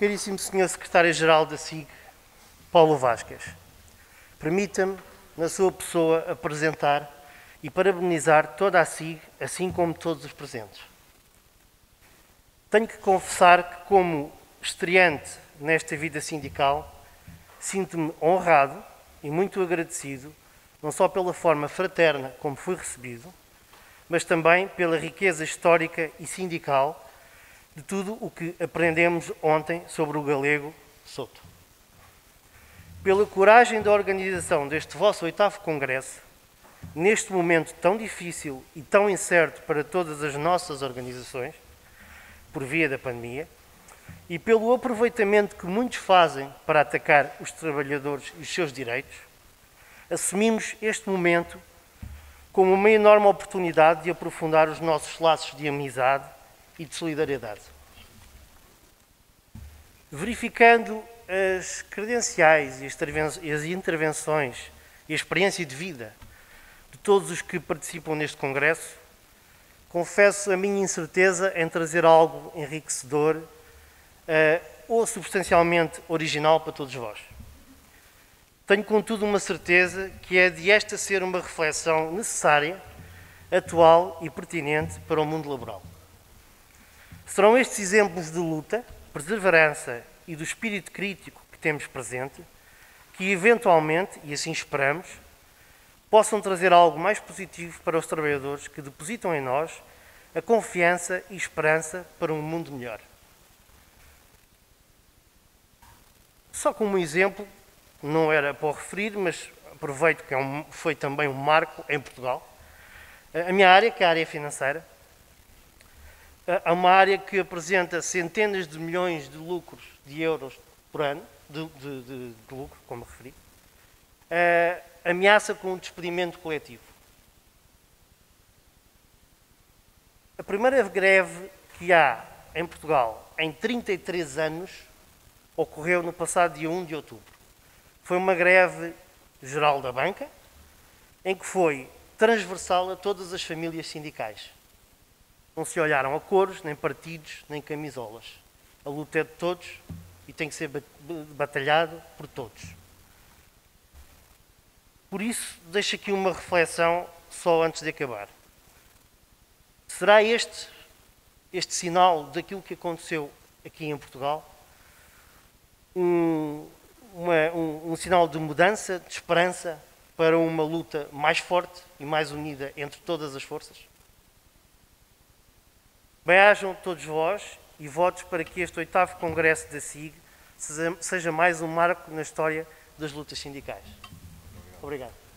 Caríssimo Senhor Secretário-Geral da SIG, Paulo Vasquez, permita-me, na sua pessoa, apresentar e parabenizar toda a SIG, assim como todos os presentes. Tenho que confessar que, como estreante nesta vida sindical, sinto-me honrado e muito agradecido, não só pela forma fraterna como fui recebido, mas também pela riqueza histórica e sindical de tudo o que aprendemos ontem sobre o galego Soto. Pela coragem da organização deste vosso oitavo congresso, neste momento tão difícil e tão incerto para todas as nossas organizações, por via da pandemia, e pelo aproveitamento que muitos fazem para atacar os trabalhadores e os seus direitos, assumimos este momento como uma enorme oportunidade de aprofundar os nossos laços de amizade e de solidariedade. Verificando as credenciais e as intervenções e a experiência de vida de todos os que participam neste Congresso, confesso a minha incerteza em trazer algo enriquecedor uh, ou substancialmente original para todos vós. Tenho, contudo, uma certeza que é de esta ser uma reflexão necessária, atual e pertinente para o mundo laboral. Serão estes exemplos de luta, perseverança e do espírito crítico que temos presente que, eventualmente, e assim esperamos, possam trazer algo mais positivo para os trabalhadores que depositam em nós a confiança e esperança para um mundo melhor. Só como exemplo, não era para o referir, mas aproveito que é um, foi também um marco em Portugal. A minha área, que é a área financeira, é uma área que apresenta centenas de milhões de lucros de euros por ano, de, de, de, de lucro, como referi, uh, ameaça com um despedimento coletivo. A primeira greve que há em Portugal em 33 anos ocorreu no passado dia 1 de outubro. Foi uma greve geral da banca, em que foi transversal a todas as famílias sindicais. Não se olharam a cores, nem partidos, nem camisolas. A luta é de todos e tem que ser batalhado por todos. Por isso, deixo aqui uma reflexão só antes de acabar. Será este este sinal daquilo que aconteceu aqui em Portugal? Um, uma, um, um sinal de mudança, de esperança para uma luta mais forte e mais unida entre todas as forças? Bem-ajam todos vós e votos para que este oitavo Congresso da SIG seja mais um marco na história das lutas sindicais. Obrigado.